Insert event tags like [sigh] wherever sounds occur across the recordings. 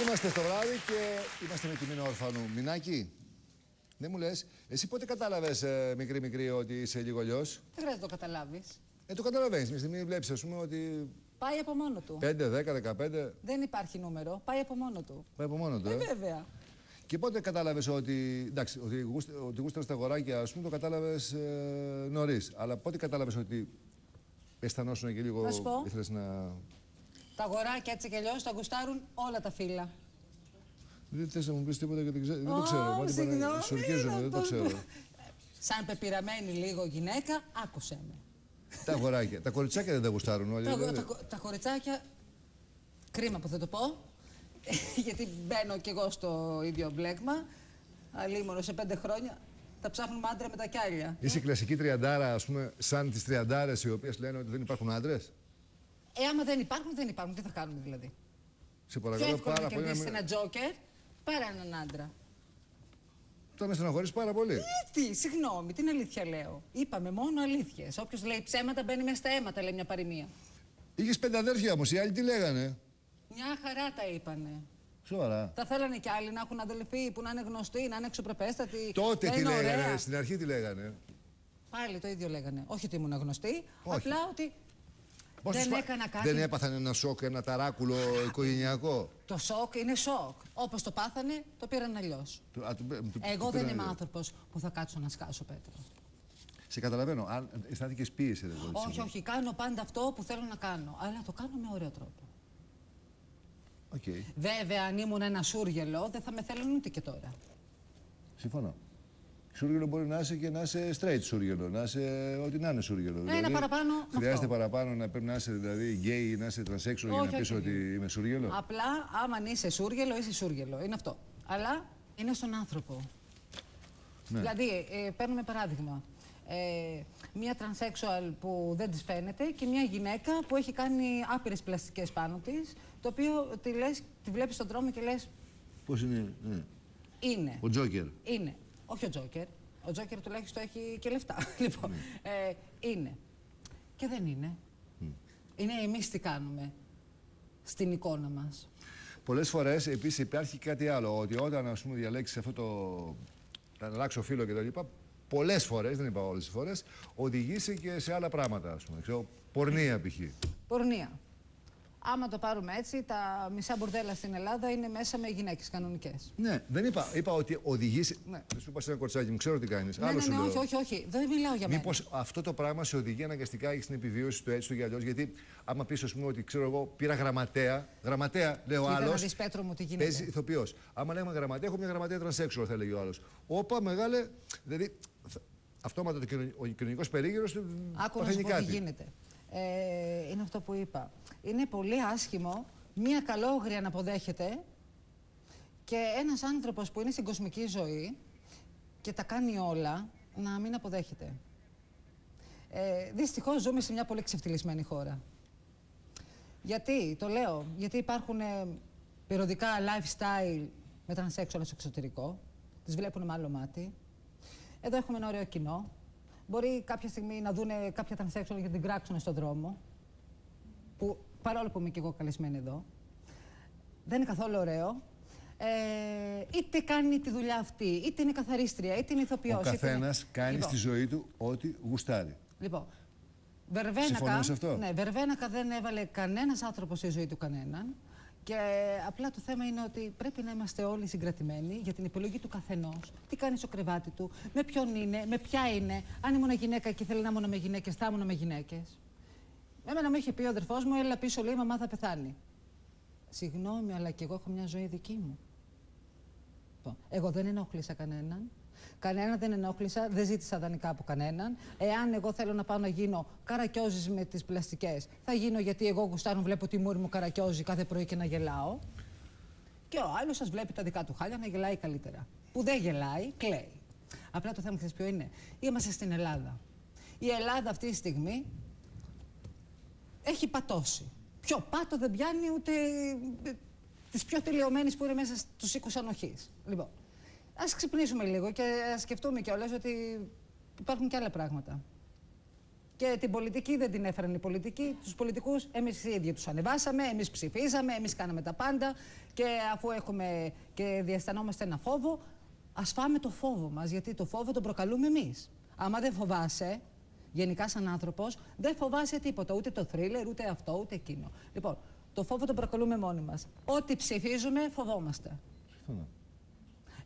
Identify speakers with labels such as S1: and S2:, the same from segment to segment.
S1: Είμαστε στο βράδυ και είμαστε με τη Μίνα Ορφανού. Μινάκη, δεν μου λες, εσύ πότε κατάλαβες μικρή μικρή ότι είσαι λίγο αλλιώς;
S2: Δεν χρειάζεται να το καταλάβεις.
S1: Ε, το καταλαβαίνεις. Μια στιγμή βλέπει, ας πούμε, ότι.
S2: Πάει από μόνο του.
S1: 5, 10, 15.
S2: Δεν υπάρχει νούμερο. Πάει από μόνο του.
S1: Πάει από μόνο του.
S2: Ε,
S1: Ε,
S2: βέβαια.
S1: Και πότε κατάλαβες ότι. Εντάξει, ότι, γούστε- ότι γούσταρες τα αγοράκια, ας πούμε, το κατάλαβες ε, νωρίς. Αλλά πότε κατάλαβες ότι αισθανόσουν και λίγο.
S2: Να σου πω.
S1: ήθελες να.
S2: Τα αγοράκια έτσι κι αλλιώς τα γουστάρουν όλα τα φύλλα.
S1: Δεν θες να μου πεις τίποτα γιατί δεν ξέρω. δεν
S2: Ω,
S1: το ξέρω. Μου είπανε,
S2: συγγνώμη,
S1: Σουρκίζομαι, δεν το
S2: να
S1: ξέρω.
S2: Σαν πεπειραμένη λίγο γυναίκα, άκουσε με.
S1: τα αγοράκια. Τα κοριτσάκια δεν τα γουστάρουν όλοι.
S2: Τα,
S1: βέβαια.
S2: τα, τα κοριτσάκια. Κρίμα που θα το πω. [laughs] γιατί μπαίνω κι εγώ στο ίδιο μπλέκμα. Αλίμονο σε πέντε χρόνια. Τα ψάχνουμε άντρα με τα κιάλια.
S1: Είσαι κλασική τριαντάρα, ας πούμε, σαν τις τριαντάρες οι οποίες λένε ότι δεν υπάρχουν άντρες;
S2: Ε, άμα δεν υπάρχουν, δεν υπάρχουν. Τι θα κάνουμε δηλαδή;
S1: Σε
S2: Πιο
S1: παρακαλώ
S2: εύκολο να
S1: πάρα πολύ.
S2: κερδίσει
S1: Να...
S2: ένα
S1: μην-
S2: τζόκερ παρά έναν άντρα.
S1: Τώρα με στεναχωρεί πάρα πολύ.
S2: Γιατί, συγγνώμη, την αλήθεια λέω. Είπαμε μόνο αλήθειες. Όποιος λέει ψέματα μπαίνει μέσα στα αίματα, λέει μια παροιμία.
S1: Είχες πέντε αδέρφια όμως, οι άλλοι τι λέγανε;
S2: Μια χαρά τα είπανε.
S1: Σοβαρά.
S2: Θα θέλανε κι άλλοι να έχουν αδελφοί που να είναι γνωστοί, να είναι εξωπρεπέστατοι.
S1: Τότε
S2: να
S1: τι
S2: είναι
S1: λέγανε,
S2: ωραία.
S1: στην αρχή τι λέγανε;
S2: Πάλι το ίδιο λέγανε. Όχι ότι ήμουν γνωστή,
S1: Όχι.
S2: απλά ότι
S1: Πώς
S2: δεν
S1: τους πα-
S2: έκανα κάτι.
S1: Δεν έπαθαν ένα σοκ, ένα ταράκουλο οικογενειακό;
S2: Το σοκ είναι σοκ. Όπως το πάθανε, το πήραν αλλιώς.
S1: Του- α, του- του- του
S2: Εγώ δεν
S1: πήρανε
S2: είμαι
S1: λίγο.
S2: άνθρωπος που θα κάτσω να σκάσω πέτρο.
S1: Σε καταλαβαίνω. Αν αισθάνθηκες πίεση, ρε κόρη.
S2: όχι, όχι. Κάνω πάντα αυτό που θέλω να κάνω. Αλλά το κάνω με ωραίο τρόπο.
S1: οκ,
S2: Βέβαια, αν ήμουν ένα σούργελο, δεν θα με θέλουν ούτε και τώρα.
S1: συμφωνώ. Σούργελο μπορεί να είσαι και να είσαι straight σούργελο, να είσαι ό,τι να είναι σούργελο.
S2: Ένα παραπάνω με
S1: Χρειάζεται
S2: αυτό.
S1: παραπάνω να πρέπει να είσαι δηλαδή gay, να είσαι transsexual για
S2: Όχι,
S1: να πεις
S2: όχι,
S1: ότι
S2: όχι.
S1: είμαι σούργελο.
S2: Απλά, άμα είσαι σούργελο, είσαι σούργελο. Είναι αυτό. Αλλά είναι στον άνθρωπο.
S1: Ναι.
S2: Δηλαδή, ε, παίρνουμε παράδειγμα. Ε, μία τρανσέξουαλ που δεν της φαίνεται και μία γυναίκα που έχει κάνει άπειρες πλαστικές πάνω της, το οποίο τη, λες, τη βλέπεις στον δρόμο και λες
S1: Πώς είναι. Ναι.
S2: είναι.
S1: Ο Τζόκερ.
S2: Είναι. Όχι ο Τζόκερ. Ο Τζόκερ τουλάχιστον έχει και λεφτά. [laughs] λοιπόν, ε, είναι. Και δεν είναι. Είναι εμείς τι κάνουμε στην εικόνα μας.
S1: Πολλές φορές επίσης υπάρχει κάτι άλλο. Ότι όταν ας πούμε, διαλέξεις αυτό το. να αλλάξω φίλο κτλ. Πολλές φορές, δεν είπα όλες τις φορές, οδηγήσει και σε άλλα πράγματα. Ας πούμε. Ξέρω, πορνεία π.χ.
S2: Πορνεία. Άμα το πάρουμε έτσι, τα μισά μπουρδέλα στην Ελλάδα είναι μέσα με γυναίκες κανονικές.
S1: Ναι, δεν είπα. Είπα ότι οδηγήσει. Ναι, δεν σου είπα σε ένα κορτσάκι μου, ξέρω τι κάνεις.
S2: Ναι,
S1: Άλλο
S2: ναι,
S1: σου
S2: ναι,
S1: λέω.
S2: όχι, όχι, όχι. Δεν μιλάω για μένα.
S1: Μήπω αυτό το πράγμα σε οδηγεί αναγκαστικά έχεις την επιβίωση του έτσι του ή αλλιώ. Γιατί άμα πεις, ας πούμε, ότι ξέρω εγώ, πήρα γραμματέα. Γραμματέα, λέει ο
S2: Κοίτα
S1: άλλος.
S2: να δεις, Πέτρο μου, τι γίνεται.
S1: Παίζει ηθοποιός. Άμα λέμε γραμματέα, έχω μια γραμματέα τρανσέξουαλ, θα έλεγε ο άλλος. Όπα, μεγάλε. Δηλαδή, θα- αυτόματα το κοινωνι- ο κοινωνικός περίγυρος του
S2: Άκου να σου
S1: παθαίνει
S2: πω τι
S1: κάτι.
S2: γίνεται. Ε, είναι αυτό που είπα. Είναι πολύ άσχημο μία καλόγρια να αποδέχεται και ένας άνθρωπος που είναι στην κοσμική ζωή και τα κάνει όλα να μην αποδέχεται. Ε, δυστυχώς ζούμε σε μια πολύ ξεφτυλισμένη χώρα. Γιατί, το λέω, γιατί υπάρχουν ε, περιοδικά lifestyle με τρανσέξουαλ στο εξωτερικό, τις βλέπουν με άλλο μάτι. Εδώ έχουμε ένα ωραίο κοινό. Μπορεί κάποια στιγμή να δούνε κάποια τρανσέξουαλ και την κράξουν στον δρόμο. Που, παρόλο που είμαι και εγώ καλεσμένη εδώ. Δεν είναι καθόλου ωραίο. Ε, είτε κάνει τη δουλειά αυτή, είτε είναι καθαρίστρια, είτε είναι ηθοποιός.
S1: Ο
S2: είτε είναι-
S1: καθένας κάνει
S2: Λοιπόν,
S1: στη ζωή του ό,τι γουστάρει.
S2: Λοιπόν, Βερβένακα,
S1: Συμφωνείς σε αυτό;
S2: Ναι, Βερβένακα δεν έβαλε κανένας άνθρωπος στη ζωή του κανέναν. Και απλά το θέμα είναι ότι πρέπει να είμαστε όλοι συγκρατημένοι για την επιλογή του καθενός. Τι κάνει στο κρεβάτι του, με ποιον είναι, με ποια είναι. Αν ήμουν γυναίκα και ήθελε να ήμουν με γυναίκες, θα ήμουν με γυναίκες. Εμένα μου είχε πει ο αδερφός μου, έλα πίσω, λέει, η μαμά θα πεθάνει. Συγγνώμη, αλλά και εγώ έχω μια ζωή δική μου. Λοιπόν, εγώ δεν ενόχλησα κανέναν. Κανέναν δεν ενόχλησα, δεν ζήτησα δανεικά από κανέναν. Εάν εγώ θέλω να πάω να γίνω καρακιόζης με τις πλαστικές, θα γίνω γιατί εγώ γουστάρω, βλέπω τη μούρη μου καρακιόζη κάθε πρωί και να γελάω. Και ο άλλος σας βλέπει τα δικά του χάλια να γελάει καλύτερα. Που δεν γελάει, κλαίει. Απλά το θέμα ξέρεις ποιο είναι; Είμαστε στην Ελλάδα. Η Ελλάδα αυτή τη στιγμή έχει πατώσει. Πιο πάτο δεν πιάνει ούτε τις πιο τελειωμένες που είναι μέσα στους οίκους ανοχής. Λοιπόν, ας ξυπνήσουμε λίγο και ας σκεφτούμε κιόλας ότι υπάρχουν και άλλα πράγματα. Και την πολιτική δεν την έφεραν οι πολιτικοί. Τους πολιτικούς εμείς οι ίδιοι τους ανεβάσαμε, εμείς ψηφίζαμε, εμείς κάναμε τα πάντα. Και αφού έχουμε και διαισθανόμαστε ένα φόβο, ας φάμε το φόβο μας. Γιατί το φόβο τον προκαλούμε εμείς. Άμα δεν φοβάσαι, γενικά σαν άνθρωπος, δεν φοβάσαι τίποτα. Ούτε το θρίλερ, ούτε αυτό, ούτε εκείνο. Λοιπόν, το φόβο τον προκαλούμε μόνοι μας. Ό,τι ψηφίζουμε, φοβόμαστε.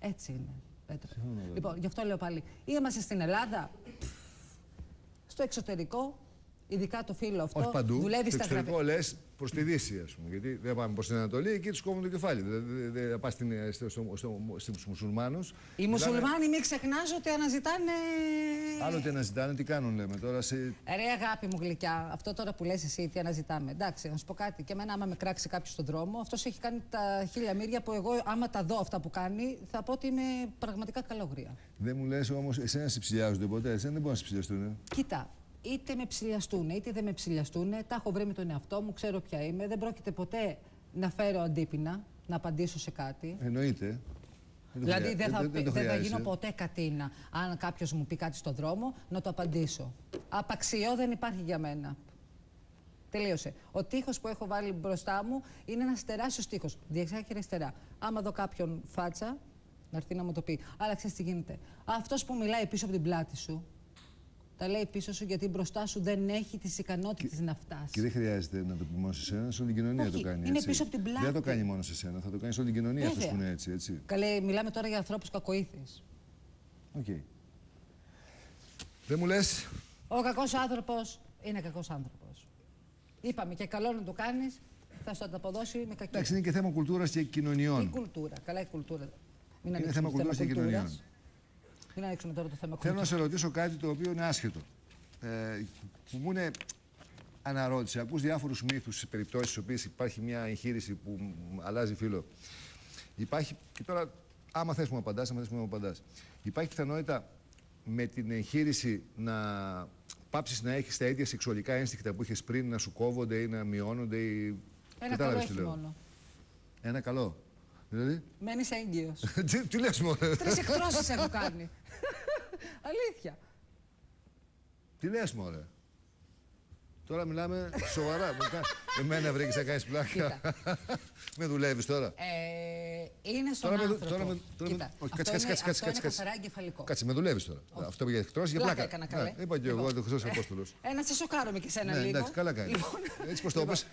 S1: Συμφωνώ.
S2: Έτσι είναι. Πέτρο. Λοιπόν, γι' αυτό λέω πάλι. Είμαστε στην Ελλάδα, στο εξωτερικό, ειδικά το φίλο αυτό,
S1: Όχι παντού.
S2: δουλεύει
S1: στο
S2: στα γραφεία.
S1: εξωτερικό λες προς τη Δύση, ας πούμε. Γιατί δεν πάμε προς την Ανατολή, εκεί τους κόβουν το κεφάλι. Δεν δε, δε, πας στο, στο, στο, στους μουσουλμάνους.
S2: Οι μουσουλμάνοι, μην ξεχνάς ότι αναζητάνε.
S1: Άλλο τι αναζητάνε, τι κάνουν, λέμε τώρα. Σε...
S2: Ρε αγάπη μου γλυκιά, αυτό τώρα που λες εσύ τι αναζητάμε. Εντάξει, να σου πω κάτι. Και εμένα, άμα με κράξει κάποιος στον δρόμο, αυτός έχει κάνει τα χίλια μύρια που εγώ, άμα τα δω αυτά που κάνει, θα πω ότι είμαι πραγματικά καλόγρια.
S1: Δεν μου λες όμως, εσένα σε ψηλιάζονται ποτέ, εσένα δεν μπορούν να σε ψηλιαστούν.
S2: Κοίτα, είτε με ψηλιαστούν, είτε δεν με ψηλιαστούν, τα έχω βρει με τον εαυτό μου, ξέρω ποια είμαι. Δεν πρόκειται ποτέ να φέρω αντίπεινα, να απαντήσω σε κάτι.
S1: Εννοείται. Δεν το
S2: Δηλαδή
S1: χρειά-
S2: δεν θα,
S1: δεν- δεν το
S2: δεν θα
S1: χρειάζεσαι.
S2: γίνω ποτέ κατίνα αν κάποιος μου πει κάτι στον δρόμο να το απαντήσω. Απαξιό δεν υπάρχει για μένα. Τελείωσε. Ο τείχος που έχω βάλει μπροστά μου είναι ένας τεράστιος τείχος. Δεξιά και αριστερά. Άμα δω κάποιον φάτσα, να έρθει να μου το πει. Αλλά ξέρεις τι γίνεται. Αυτός που μιλάει πίσω από την πλάτη σου, τα λέει πίσω σου γιατί μπροστά σου δεν έχει τις ικανότητες να φτάσεις.
S1: Και δεν χρειάζεται να το πει μόνο σε σένα, σε όλη την κοινωνία
S2: Όχι,
S1: το κάνει.
S2: είναι
S1: έτσι.
S2: πίσω από την πλάτη.
S1: Δεν θα το κάνει μόνο σε σένα, θα το κάνει σε όλη την κοινωνία αυτό
S2: Βέβαια.
S1: που είναι έτσι. έτσι.
S2: Καλέ, μιλάμε τώρα για ανθρώπους κακοήθη.
S1: οκ. Δεν μου λες.
S2: Ο κακός άνθρωπος είναι κακός άνθρωπος. Είπαμε και καλό να το κάνεις, θα σου το αποδώσει με κακή.
S1: Εντάξει, είναι και θέμα κουλτούρας και
S2: Η
S1: κοινωνιών.
S2: κουλτούρα. Καλά, η κουλτούρα. Μην
S1: Είναι
S2: ανοίξουμε
S1: θέμα
S2: το
S1: κουλτούρας και
S2: κουλτούρας.
S1: κοινωνιών.
S2: Μην ανοίξουμε τώρα το θέμα
S1: Θέλω να
S2: κουλτούρα.
S1: σε ρωτήσω κάτι το οποίο είναι άσχετο. Ε, που μου είναι αναρώτηση. Ακούς διάφορους μύθους σε περιπτώσεις στις οποίες υπάρχει μια εγχείρηση που μ, αλλάζει φύλλο. Υπάρχει, και τώρα άμα θες μου απαντάς, άμα θες μου απαντάς. Υπάρχει πιθανότητα με την εγχείρηση να πάψεις να έχεις τα ίδια σεξουαλικά ένστικτα που είχες πριν, να σου κόβονται ή να μειώνονται ή...
S2: Ένα καλό
S1: Κατάλαβες τι
S2: έχει
S1: λέω.
S2: μόνο.
S1: Ένα καλό. Δηλαδή,
S2: Μένεις έγκυος. [laughs]
S1: τι, τι λες μωρέ;
S2: Τρεις εκτρώσεις έχω κάνει. [laughs] Αλήθεια.
S1: Τι λες μωρέ; Τώρα μιλάμε σοβαρά. Μου κα- Εμένα βρήκες να κάνεις πλάκα. [laughs] με δουλεύεις τώρα;
S2: Ε, είναι στον
S1: Τώρα με,
S2: άνθρωπο.
S1: τώρα με, τώρα
S2: Κοίτα,
S1: με, όχι,
S2: αυτό
S1: κάτσε,
S2: είναι,
S1: κάτσε, κάτσε,
S2: αυτό
S1: κάτσε,
S2: είναι
S1: κάτσε.
S2: καθαρά εγκεφαλικό.
S1: Κάτσε, με δουλεύεις τώρα. Αυτό πήγε εκτρώσεις για
S2: Πλάκα
S1: πλάκα.
S2: έκανα, καλέ.
S1: Ναι, είπα και εγώ,
S2: Λοιπόν.
S1: ο Χρυσός Απόστολος.
S2: Ε, να σε σοκάρω και εσένα
S1: Ναι,
S2: λίγο.
S1: εντάξει, καλά κάνεις.
S2: Λοιπόν,
S1: Έτσι πως το έπαιξες,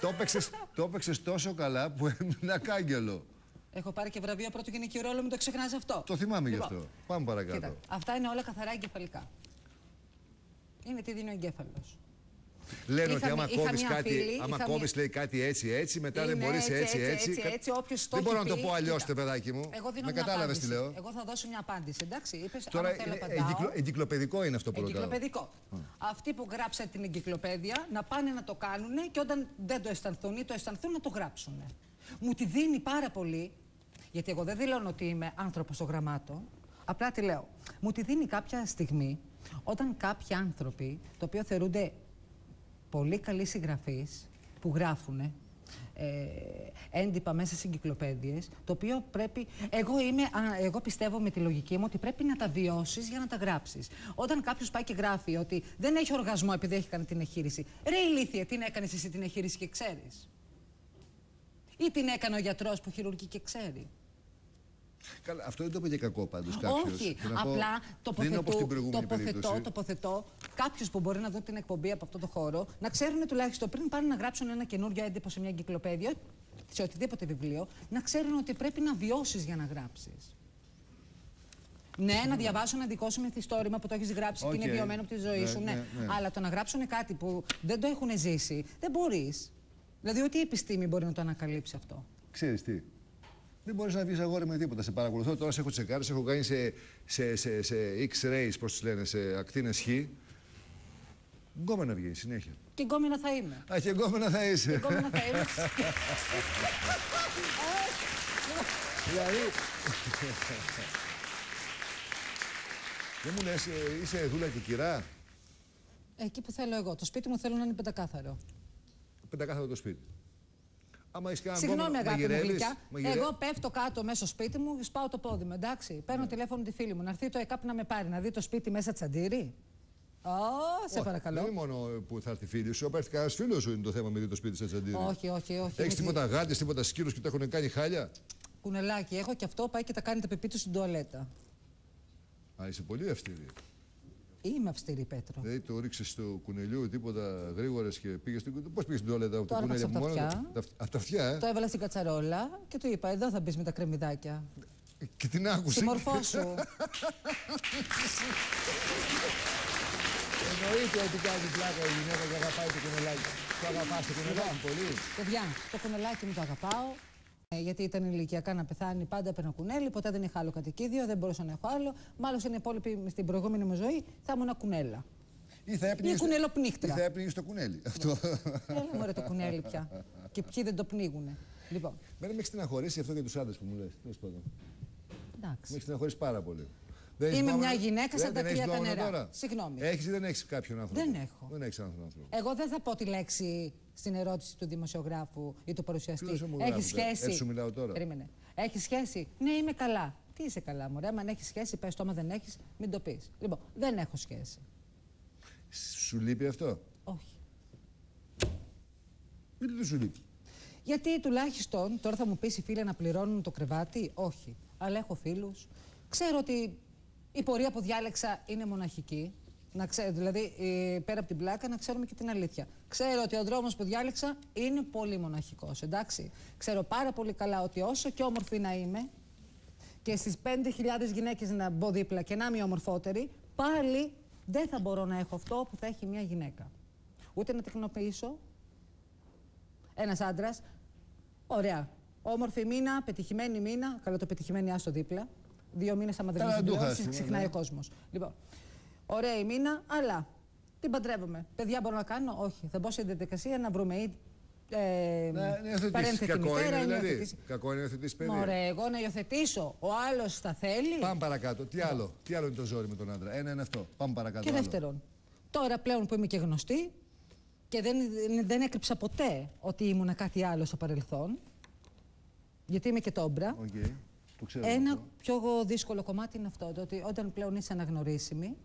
S1: το έπαιξες, το έπαιξες τόσο καλά που έμεινα κάγκελο.
S2: Έχω πάρει και βραβείο πρώτο γυναικείο ρόλο, μην το ξεχνάς αυτό.
S1: Το θυμάμαι γι'
S2: Λοιπόν,
S1: αυτό. Πάμε παρακάτω.
S2: Κοίτα, αυτά είναι όλα καθαρά εγκεφαλικά. Είναι τι δίνει ο εγκέφαλος.
S1: Λένε ότι
S2: Είχα
S1: άμα
S2: μη- είχα
S1: κόβεις
S2: μία
S1: κάτι,
S2: φίλη,
S1: άμα
S2: είχα
S1: κόβεις
S2: μία-
S1: λέει κάτι έτσι έτσι, μετά δεν
S2: Είναι
S1: μπορείς έτσι έτσι.
S2: έτσι,
S1: Κα-
S2: έτσι, όποιος το
S1: Δεν
S2: έχει
S1: μπορώ να το
S2: πει,
S1: πω αλλιώς,
S2: κοίτα.
S1: τε παιδάκι μου.
S2: Εγώ δίνω
S1: Με
S2: μια
S1: κατάλαβες τι
S2: απάντηση.
S1: λέω.
S2: Εγώ θα δώσω μια απάντηση, εντάξει; Είπες,
S1: Τώρα
S2: άμα θέλω
S1: είναι
S2: απαντάω.
S1: εγκυκλο- εγκυκλοπαιδικό είναι αυτό που ρωτάω.
S2: Εγκυκλοπαιδικό. Αυτοί που γράψαν την εγκυκλοπαίδεια να πάνε να το κάνουν και όταν δεν το αισθανθούν ή το αισθανθούν να το γράψουν. Μου τη δίνει πάρα πολύ, γιατί εγώ δεν δηλώνω ότι είμαι άνθρωπος των γραμμάτων, απλά τη λέω. Μου τη δίνει κάποια στιγμή όταν κάποιοι άνθρωποι, το οποίο θεωρούνται πολύ καλοί συγγραφείς, που γράφουν ε, έντυπα μέσα σε εγκυκλοπαίδειες, το οποίο πρέπει... Εγώ, είμαι, α, εγώ πιστεύω με τη λογική μου ότι πρέπει να τα βιώσεις για να τα γράψεις. Όταν κάποιος πάει και γράφει ότι δεν έχει οργασμό επειδή έχει κάνει την εγχείρηση, ρε ηλίθιε, την έκανες εσύ την εγχείρηση και ξέρεις; Ή την έκανε ο γιατρός που χειρουργεί και ξέρει.
S1: Καλά, αυτό δεν το είπε για κακό πάντως κάποιος.
S2: Όχι,
S1: Και να πω,
S2: απλά
S1: Δεν είναι όπως
S2: τοποθετώ,
S1: την προηγούμενη
S2: τοποθετώ,
S1: περίπτωση.
S2: τοποθετώ κάποιους που μπορεί να δουν την εκπομπή από αυτό το χώρο να ξέρουν τουλάχιστον πριν πάνε να γράψουν ένα καινούριο έντυπο σε μια εγκυκλοπαίδεια, σε οτιδήποτε βιβλίο, να ξέρουν ότι πρέπει να βιώσεις για να γράψεις. Ναι, να διαβάσουν ένα δικό σου μυθιστόρημα που το έχεις γράψει και είναι
S1: οκ.
S2: βιωμένο από τη ζωή
S1: Ναι,
S2: σου. Ναι.
S1: ναι, ναι.
S2: Αλλά το να γράψουν κάτι που δεν το έχουν ζήσει, δεν μπορείς. Δηλαδή, ούτε η επιστήμη μπορεί να το ανακαλύψει αυτό.
S1: Ξέρεις τι. Δεν μπορείς να βγεις αγόρι με τίποτα. Σε παρακολουθώ τώρα, σε έχω τσεκάρει, σε έχω κάνει σε, σε, σε, σε X-rays, πώς τις λένε, σε ακτίνες Χ. Γκόμενα βγαίνει συνέχεια.
S2: Και γκόμενα θα είμαι.
S1: Α, και γκόμενα θα είσαι.
S2: Γκόμενα θα είμαι.
S1: δηλαδή... Δεν μου λες, ε, είσαι δούλα και κυρά;
S2: Εκεί που θέλω εγώ. Το σπίτι μου θέλω να είναι πεντακάθαρο.
S1: Πεντακάθαρο το σπίτι. Άμα έχεις κανένα
S2: Συγγνώμη,
S1: γκόμενο,
S2: αγάπη μου
S1: μαγειρεύεις,
S2: γλυκιά.
S1: μαγειρε-
S2: Εγώ πέφτω κάτω μέσα στο σπίτι μου, σπάω το πόδι μου, εντάξει. Παίρνω τηλέφωνο τη φίλη μου να έρθει το ΕΚΑΠ να με πάρει, να δει το σπίτι μέσα τσαντήρι. Ω, σε
S1: Όχι,
S2: παρακαλώ.
S1: Δεν είναι μόνο που θα έρθει φίλη σου, έρθει κανένας φίλος σου είναι το θέμα με δει το σπίτι σε τσαντήρι.
S2: Όχι, όχι, όχι.
S1: Έχεις
S2: Μη-
S1: τίποτα γάτε, τίποτα σκύλου και το έχουν κάνει χάλια;
S2: Κουνελάκι έχω και αυτό πάει και τα κάνει τα πεπί του στην τουαλέτα.
S1: Α, είσαι πολύ αυστηρή.
S2: Είμαι αυστηρή, Πέτρο.
S1: Δηλαδή το ρίξε στο κουνελιού τίποτα γρήγορες και πήγες στην. Πώς πήγες στην τουαλέτα από
S2: Το
S1: το κουνέλι
S2: άρπαξα
S1: από
S2: από τα
S1: μόνος;
S2: αυτιά.
S1: του; Τα- Από τα αυτιά, ε;
S2: Το έβαλα στην κατσαρόλα και του είπα: Εδώ θα μπεις με τα κρεμμυδάκια.
S1: Και την άκουσε.
S2: Συμμορφώσου. [laughs]
S1: Εννοείται ότι κάνει πλάκα η γυναίκα και αγαπάει το κουνελάκι. Το αγαπάς το κουνελάκι πολύ.
S2: Παιδιά, το κουνελάκι μου το αγαπάω. Ε, Γιατί ήταν ηλικιακά να πεθάνει, πάντα έπαιρνα κουνέλι, ποτέ δεν είχα άλλο κατοικίδιο, δεν μπορούσα να έχω άλλο. Μάλλον στην υπόλοιπη, στην προηγούμενη μου ζωή θα ήμουν κουνέλα.
S1: Ή θα έπνιγε.
S2: Ή κουνελοπνίχτρα.
S1: Ή θα έπνιγε το κουνέλι. Αυτό.
S2: Έλα μωρέ το κουνέλι πια. Και ποιοι δεν το πνίγουνε. Λοιπόν,
S1: Μένα με έχει στεναχωρήσει αυτό για τους άντρες που μου λες. Τέλος πάντων. Με
S2: εντάξει.
S1: έχει στεναχωρήσει πάρα πολύ. Δεν έχεις
S2: Είμαι
S1: μπάμονα-
S2: μια γυναίκα σαν
S1: δεν-
S2: τα
S1: δεν έχεις
S2: κρύα τα
S1: μπάμονα
S2: νερά.
S1: τώρα;
S2: Συγγνώμη.
S1: Έχεις ή δεν έχεις κάποιον άνθρωπο;
S2: Δεν έχω.
S1: Δεν έχεις έναν άνθρωπο.
S2: Εγώ δεν θα πω τη λέξη στην ερώτηση του δημοσιογράφου ή του παρουσιαστή.
S1: Ποιος μου
S2: Έχεις
S1: γράφει,
S2: σχέση;
S1: έτσι σου μιλάω τώρα.
S2: Περίμενε. Έχεις σχέση; Ναι, είμαι καλά. Τι είσαι καλά, μωρέ; Αν έχεις σχέση, πες το. Άμα δεν έχεις, μην το πεις. Λοιπόν, δεν έχω σχέση.
S1: Σου λείπει αυτό;
S2: Όχι.
S1: Γιατί δεν σου λείπει;
S2: Γιατί τουλάχιστον τώρα θα μου πεις οι φίλοι να πληρώνουν το κρεβάτι; Όχι. Αλλά έχω φίλους. Ξέρω ότι η πορεία που διάλεξα είναι μοναχική. Να ξέρω, δηλαδή, ε, πέρα από την πλάκα, να ξέρουμε και την αλήθεια. Ξέρω ότι ο δρόμος που διάλεξα είναι πολύ μοναχικός. Εντάξει. Ξέρω πάρα πολύ καλά ότι όσο και όμορφη να είμαι και στις 5.000 γυναίκες να μπω δίπλα και να είμαι ομορφότερη, πάλι δεν θα μπορώ να έχω αυτό που θα έχει μια γυναίκα. Ούτε να τεκνοποιήσω, ένας άντρας. Ωραία. Όμορφη μήνα, πετυχημένη μήνα. Καλά, το πετυχημένη άστο δίπλα. Δύο μήνες άμα δεν
S1: Καλά,
S2: έχεις
S1: ντούχα,
S2: δηλώσει,
S1: ας πούμε,
S2: ξεχνάει
S1: ναι.
S2: ο κόσμος. Λοιπόν, ωραία η μήνα, αλλά την παντρεύομαι. Παιδιά, μπορώ να κάνω; Όχι. Θα μπω σε διαδικασία να βρούμε ή. Ε,
S1: Να υιοθετήσεις.
S2: παρένθετη
S1: Κακό
S2: μητέρα
S1: είναι
S2: ή
S1: δηλαδή.
S2: υιοθετήσει.
S1: Κακό είναι να υιοθετήσεις παιδί.
S2: Μωρέ, εγώ να υιοθετήσω. Ο άλλος θα θέλει;
S1: Πάμε παρακάτω. Τι άλλο, τι άλλο είναι το ζόρι με τον άντρα; Ένα είναι αυτό. Πάμε παρακάτω.
S2: Και
S1: άλλο.
S2: δεύτερον, τώρα πλέον που είμαι και γνωστή και δεν, δεν έκρυψα ποτέ ότι ήμουν κάτι άλλο στο παρελθόν, γιατί είμαι και ντόμπρα,
S1: οκ. Το ξέρω.
S2: ένα
S1: αυτό.
S2: πιο δύσκολο κομμάτι είναι αυτό, το ότι όταν πλέον είσαι αναγνωρίσιμη,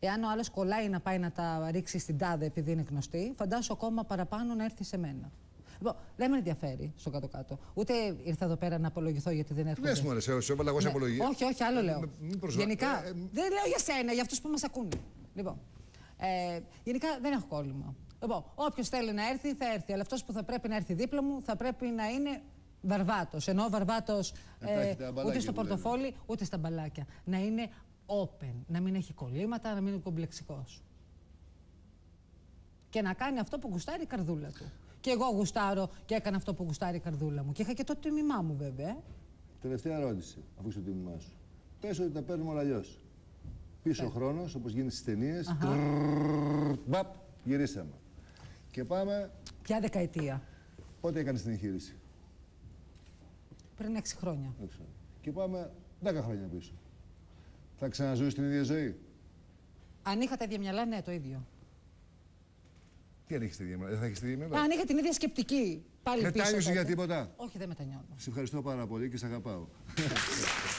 S2: εάν ο άλλος κολλάει να πάει να τα ρίξει στην τάδε επειδή είναι γνωστή, φαντάσου ακόμα παραπάνω να έρθει σε μένα. Λοιπόν, δεν με ενδιαφέρει στο κάτω-κάτω. Ούτε ήρθα εδώ πέρα να απολογηθώ γιατί δεν έρχονται.
S1: Λες μωρέ, σε σε έβαλα εγώ σε
S2: Ναι.
S1: απολογία.
S2: Όχι, όχι, άλλο λέω.
S1: Ε, μην προσβα-
S2: Γενικά.
S1: ε, ε,
S2: δεν λέω για σένα, για αυτούς που μας ακούνε. Λοιπόν. Ε, γενικά δεν έχω κόλλημα. Λοιπόν, όποιος θέλει να έρθει, θα έρθει. Αλλά αυτός που θα πρέπει να έρθει δίπλα μου θα πρέπει να είναι βαρβάτος. Ενώ βαρβάτος
S1: Ε, τα έχει τα
S2: ούτε
S1: μπαλάκια
S2: στο
S1: που λένε.
S2: πορτοφόλι, ούτε στα μπαλάκια. Να είναι open. Να μην έχει κολλήματα, να μην είναι κομπλεξικός. Και να κάνει αυτό που γουστάρει η καρδούλα του. Και εγώ γουστάρω και έκανα αυτό που γουστάρει η καρδούλα μου. Και είχα και το τίμημά μου, βέβαια. ε.
S1: Τελευταία ερώτηση, αφού είσαι το τίμημά σου. Πες ότι τα παίρνουμε όλα αλλιώς. Πίσω ο χρόνος, όπως γίνεται στις ταινίες. Μπαπ, γυρίσαμε. Και πάμε.
S2: Ποια δεκαετία.
S1: Πότε έκανε την εγχείρηση.
S2: Πριν έξι χρόνια.
S1: Δεν ξέρω. Και πάμε 10 χρόνια πίσω. Θα ξαναζούσει την ίδια ζωή;
S2: Αν είχα τα ίδια μυαλά, ναι, το ίδιο.
S1: Τι αν έχεις τη ίδια μέρα, δεν θα έχεις τη ίδια μέρα.
S2: Αν είχα την ίδια σκεπτική, πάλι πίσω.
S1: Μετάνιωσε
S2: τότε.
S1: για τίποτα.
S2: Όχι, δεν μετανιώνω.
S1: Σε ευχαριστώ πάρα πολύ και σε αγαπάω. [laughs]